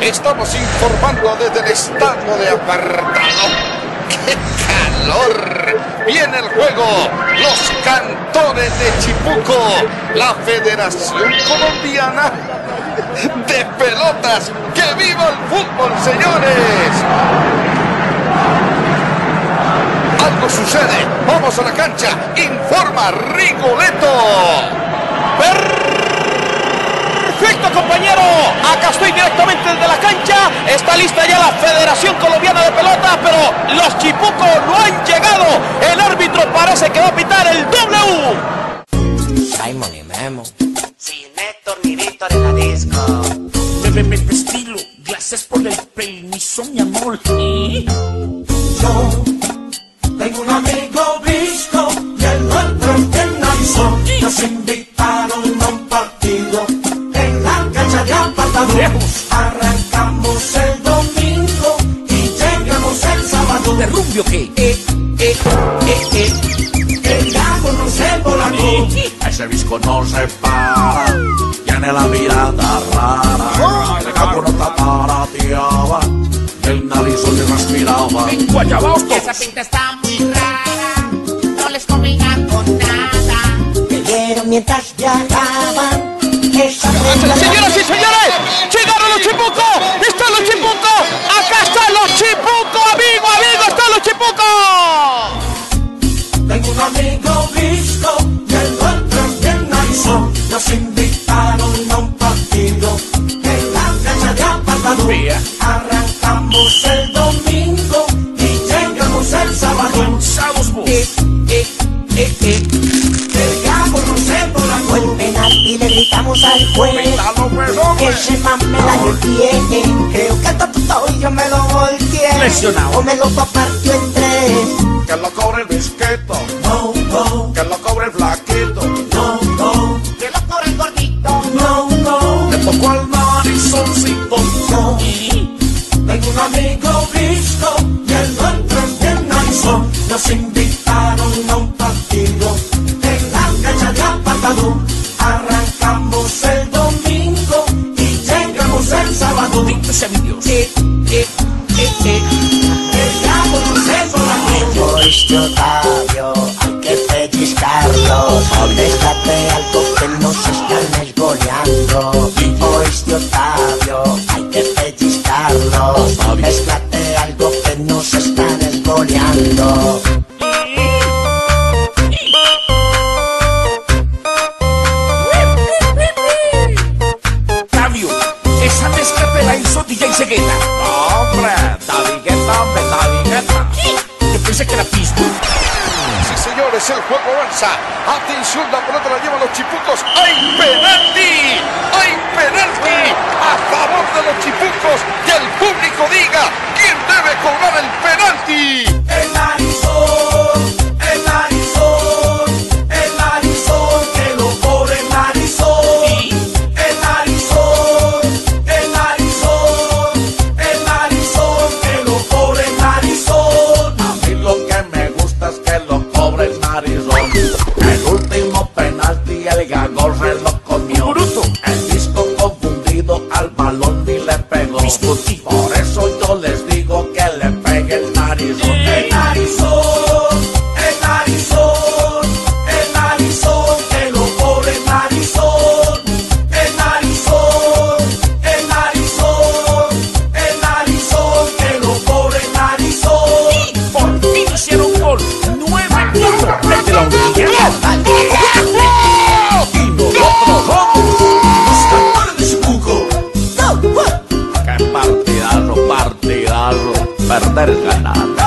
estamos informando desde el estadio de apartado. ¡Qué calor! Viene el juego. Los cantores de Chipuco. La Federación Colombiana de Pelotas. ¡Que viva el fútbol, señores! Algo sucede. Vamos a la cancha. Informa Rigoleto. Perfecto, compañero. Acá estoy directamente desde la cancha. Está lista ya la Federación Colombiana de Pelota, pero los chipucos no han llegado. El árbitro parece que va a pitar el W. Simon y Memo. Sí, Néstor, mi Víctor en la disco. Bebé estilo, gracias por el permiso, mi amor. ¿Eh? Yo Arrancamos el domingo y llegamos el sábado. ¿De rubio qué? Eh, eh, eh, eh. El gato no se ese visco no se para, tiene la mirada rara. El capo no taparateaba, el nariz le respiraba. En Esa pinta está muy rara, no les combina con nada. Bebieron mientras viajaban. Señoras y señores, llegaron los chipucos. Están los chipucos. Acá están los chipucos, amigo, amigo, están los chipucos. Tengo un amigo visco y el nuestro es bien. Nos invitaron a un partido en la cancha de apartado. Vea. Arrancamos el domingo y llegamos el sábado. Cansados gritamos al juez. Que se mame la tiene. Creo que tatuto y yo me lo volteé. Lesionado. O me lo partió en tres. Que lo cobre el bisqueto, No, no, que lo cobre el flaquito. no, no, Que lo cobra el gordito. no, no. Le tocó al narizoncito. no. Tengo un amigo visco y el nuestro es bien. Nos invitaron a un partido Oíste, Octavio, hay que pellizcarlo. Déstate algo que nos están esgoleando. Oíste, Octavio, hay que pellizcarlo. Déstate algo que nos están esgoleando. Octavio, esa mezcla te la hizo DJ Segueta. Hombre, Davigueta, hombre, Davigueta. Yo pensé que era Pittsburgh. El juego avanza. Atención, la pelota la llevan los chipucos. ¡Hay penalti! ¡Hay penalti! A favor de los chipucos. Que el público diga le pegó. Perder ganar.